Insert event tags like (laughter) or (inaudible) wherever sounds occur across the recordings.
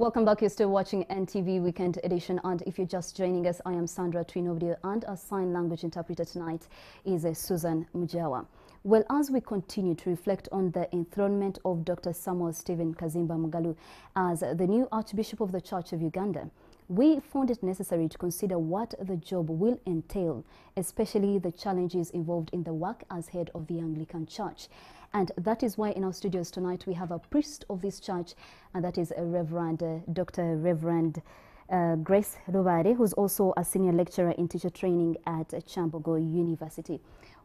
Welcome back. You're still watching NTV Weekend Edition. And if you're just joining us, I am Sandra Twinovideo, and our sign language interpreter tonight is uh, Susan Mujawa. Well, as we continue to reflect on the enthronement of Dr. Samuel Stephen Kaziimba Mugalu as the new Archbishop of the Church of Uganda, we found it necessary to consider what the job will entail, especially the challenges involved in the work as head of the Anglican Church. And that is why in our studios tonight we have a priest of this church, and that is a Reverend uh, Dr. Reverend uh, Grace Lubaale, who's also a senior lecturer in teacher training at Kyambogo University.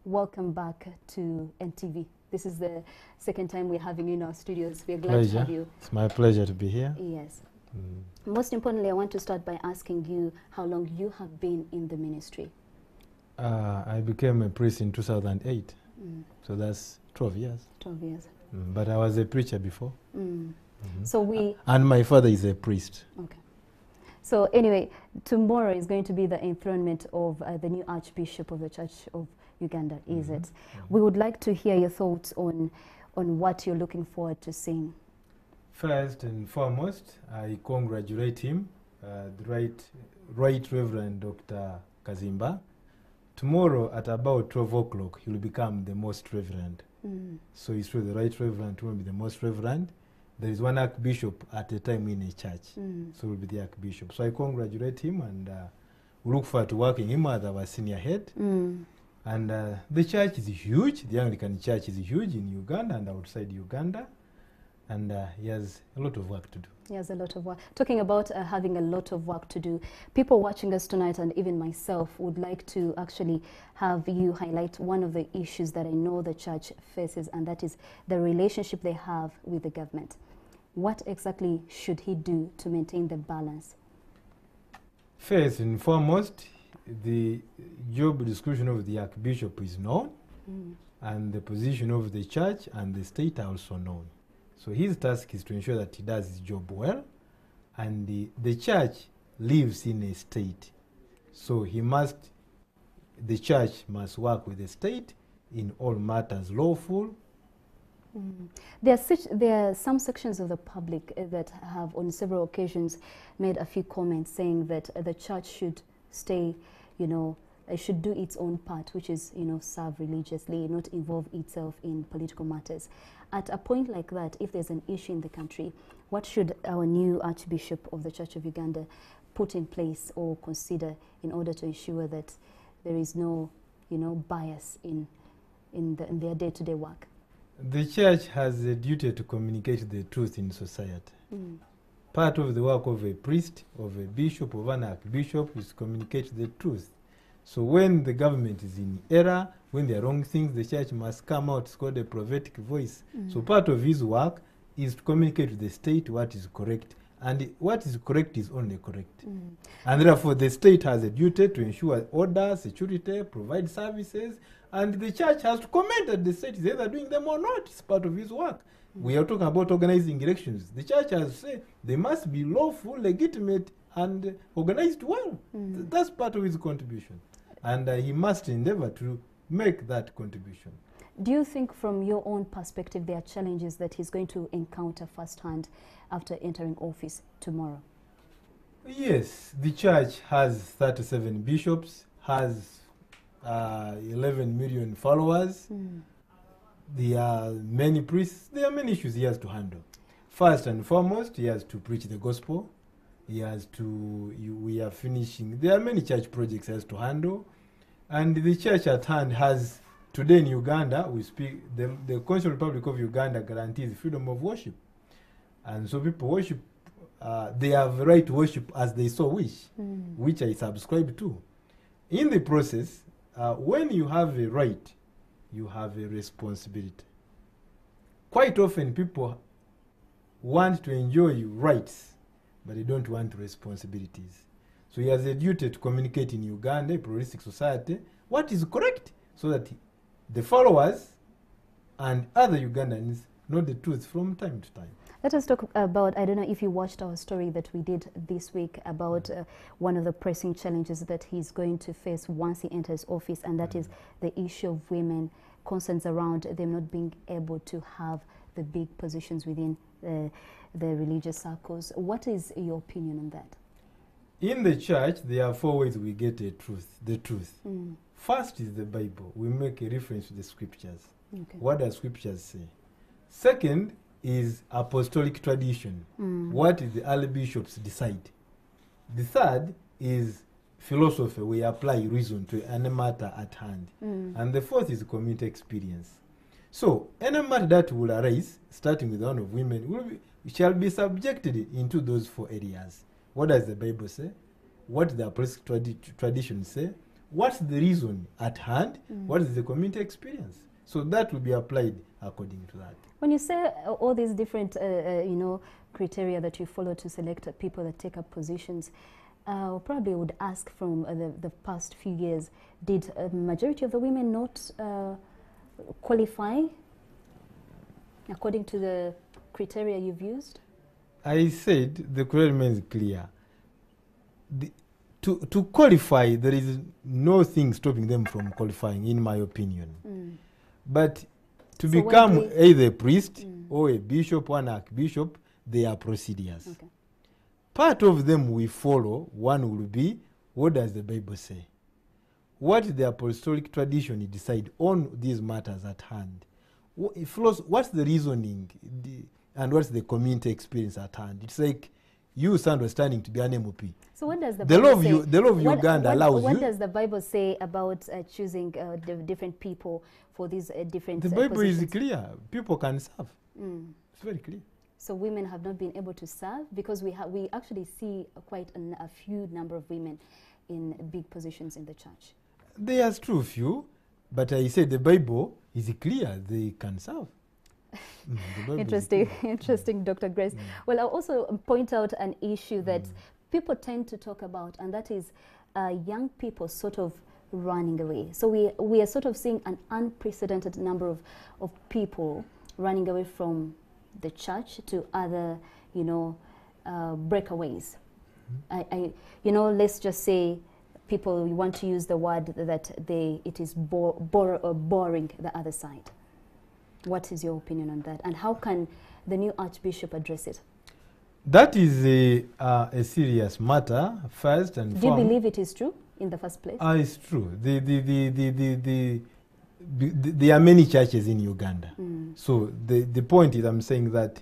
Welcome back to NTV. This is the second time we're having you in our studios. We're glad pleasure. to have you. It's my pleasure to be here. Yes. Mm. Most importantly, I want to start by asking you how long you have been in the ministry. Uh, I became a priest in 2008, Mm, so that's 12 years. 12 years. Mm, But I was a preacher before. Mm. Mhm. So we And my father is a priest. Okay. So anyway, tomorrow is going to be the enthronement of uh, the new Archbishop of the Church of Uganda, is Mhm. it? We would like to hear your thoughts on on what you're looking forward to seeing. First and foremost, I congratulate him, uh, the right, right Reverend Dr. Kaziimba. Tomorrow at about 12 o'clock, he will become the most reverend. Mm. So he's true, the right reverend will be the most reverend. There is one archbishop at a time in a church. Mm. so will be the archbishop. So I congratulate him and uh, look forward to working him as our senior head. Mm. And uh, the church is huge. The Anglican church is huge in Uganda and outside Uganda. And uh, he has a lot of work to do. He has a lot of work. Talking about uh, having a lot of work to do, people watching us tonight and even myself would like to actually have you highlight one of the issues that I know the church faces, and that is the relationship they have with the government. What exactly should he do to maintain the balance? First and foremost, the job description of the archbishop is known, Mm. and the position of the church and the state are also known. So his task is to ensure that he does his job well, and the, the church lives in a state. So he must, the church must work with the state in all matters lawful. Mm. There, are such, there are some sections of the public uh, that have, on several occasions, made a few comments saying that the church should stay, you know, it should do its own part, which is, you know, serve religiously, not involve itself in political matters. At a point like that, if there's an issue in the country, what should our new Archbishop of the Church of Uganda put in place or consider in order to ensure that there is no, you know, bias in, in, the, in their day-to-day work? The church has a duty to communicate the truth in society. Mm. Part of the work of a priest, of a bishop, of an archbishop is to communicate the truth. So when the government is in error, when there are wrong things, the church must come out. It's called a prophetic voice. So Mm. part of his work is to communicate to the state what is correct. And what is correct is only correct. Mm. And therefore, the state has a duty to ensure order, security, provide services, and the church has to comment that the state is either doing them or not. It's part of his work. We are talking about organizing elections. The church has to say they must be lawful, legitimate, and organized well. Mm. Th- That's part of his contribution. And uh, he must endeavor to make that contribution. Do you think, from your own perspective, there are challenges that he's going to encounter firsthand after entering office tomorrow? Yes, the church has 37 bishops, has uh, 11 million followers. There are many priests. There are many issues he has to handle. First and foremost, he has to preach the gospel. He has to. You, we are finishing. There are many church projects he has to handle, and the church at hand has today in Uganda. We speak. The, the Constitutional Republic of Uganda guarantees freedom of worship, and so people worship. Uh, they have the right to worship as they so wish Mm. which I subscribe to. In the process, uh, when you have a right, you have a responsibility. Quite often, people want to enjoy rights, but they don't want responsibilities. So he has a duty to communicate in Uganda, a pluralistic society, what is correct, so that the followers and other Ugandans know the truth from time to time. Let us talk about. I don't know if you watched our story that we did this week about uh, one of the pressing challenges that he's going to face once he enters office, and that is the issue of women, concerns around them not being able to have the big positions within the, the religious circles. What is your opinion on that? In the church, there are four ways we get a truth, the truth. Mm. First is the Bible. We make a reference to the scriptures. Okay. What does scriptures say? Second is apostolic tradition. Mm. What did the early bishops decide? The third is philosophy. We apply reason to any matter at hand. Mm. And the fourth is community experience. So, any matter that will arise, starting with the one of women, will be, shall be subjected into those four areas. What does the Bible say? What does the apostolic tradi- tradition say? What's the reason at hand? Mm. What is the community experience? So that will be applied according to that. When you say uh, all these different, uh, uh, you know, criteria that you follow to select uh, people that take up positions, uh, probably would ask from uh, the, the past few years, did a majority of the women not uh, qualify according to the criteria you've used? I said the query remains clear. The, to, to qualify, there is no thing stopping them from qualifying, in my opinion. Mm. But to So become we- either a priest Mm. or a bishop or an archbishop, they are procedures. Okay. Part of them we follow. One will be what does the Bible say? What the apostolic tradition decide on these matters at hand? Wha- What's the reasoning the, and what's the community experience at hand? It's like you, Sandra, standing to be an MOP. So what does the, The Bible law of say? U- the law of what, Uganda what, allows what you- does the Bible say about uh, choosing uh, different people for these uh, different The uh, Bible is clear. People can serve. Mm. It's very clear. So women have not been able to serve because we we actually see quite an, a few number of women in big positions in the church. There's true few, but I say the Bible is clear. They can serve. Interesting, (laughs) interesting, Dr. Grace. Mm. Well, I'll also point out an issue that Mm. people tend to talk about, and that is uh, young people sort of running away. So we, we are sort of seeing an unprecedented number of, of people running away from the church to other, you know, uh, breakaways. I, I, you know, let's just say people want to use the word that they it is bo- bore, uh, boring the other side. What is your opinion on that? And how can the new Archbishop address it? That is a, uh, a serious matter, first and. Do you believe it is true in the first place? Uh, it's true. The, the, the, the, the, the there are many churches in Uganda. Mm. So the, the point is, I'm saying that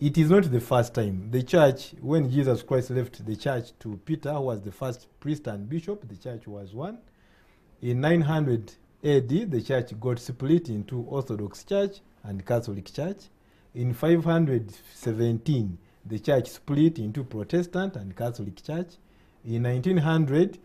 it is not the first time. The church, when Jesus Christ left the church to Peter, who was the first priest and bishop, the church was one. In 900 AD, the church got split into Orthodox Church and Catholic Church. In 517, the church split into Protestant and Catholic Church. In 1900,